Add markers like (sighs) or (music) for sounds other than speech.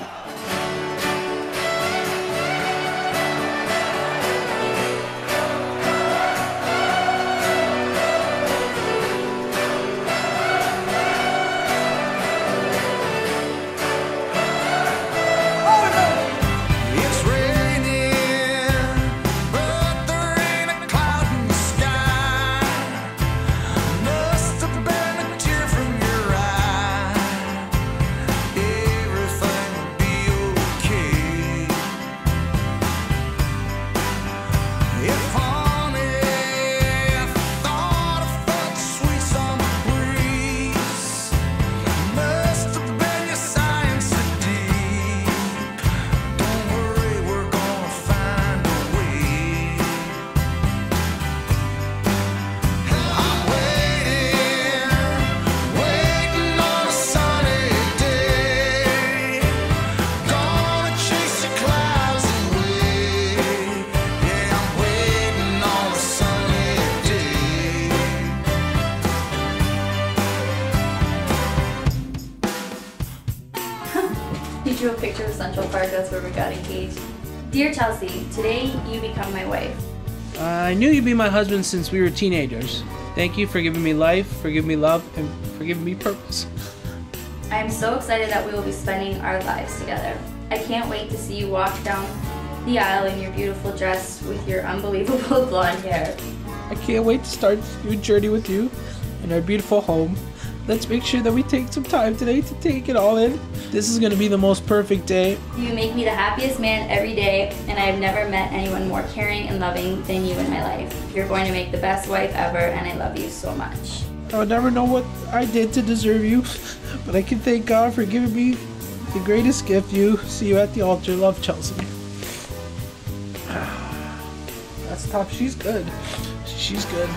It's He drew a picture of Central Park. That's where we got engaged. Dear Chelsea, today you become my wife. Uh, I knew you'd be my husband since we were teenagers. Thank you for giving me life, for giving me love, and for giving me purpose. I am so excited that we will be spending our lives together. I can't wait to see you walk down the aisle in your beautiful dress with your unbelievable (laughs) blonde hair. I can't wait to start this new journey with you in our beautiful home. Let's make sure that we take some time today to take it all in. This is going to be the most perfect day. You make me the happiest man every day, and I have never met anyone more caring and loving than you in my life. You're going to make the best wife ever, and I love you so much. I would never know what I did to deserve you, but I can thank God for giving me the greatest gift you. See you at the altar. Love, Chelsea. (sighs) That's tough. She's good. She's good.